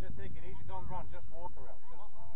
Just take it easy. Don't run. Just walk around.